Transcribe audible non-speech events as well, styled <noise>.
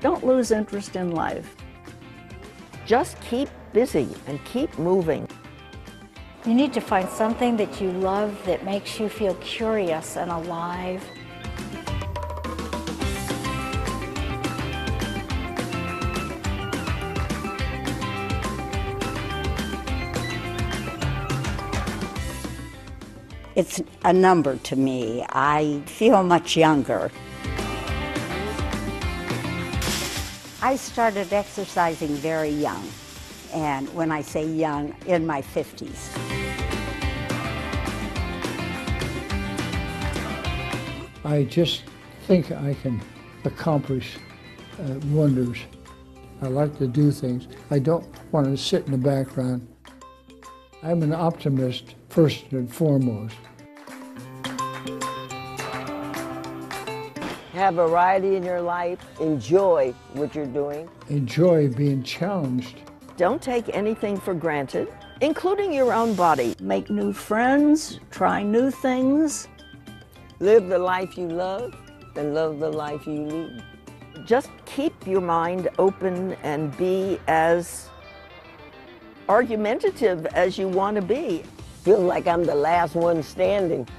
Don't lose interest in life. Just keep busy and keep moving. You need to find something that you love that makes you feel curious and alive. It's a number to me. I feel much younger. I started exercising very young, and when I say young, in my 50s. I just think I can accomplish uh, wonders. I like to do things. I don't want to sit in the background. I'm an optimist first and foremost. Have variety in your life. Enjoy what you're doing. Enjoy being challenged. Don't take anything for granted, including your own body. Make new friends, try new things. Live the life you love and love the life you lead. Just keep your mind open and be as argumentative as you want to be. Feel like I'm the last one standing. <laughs>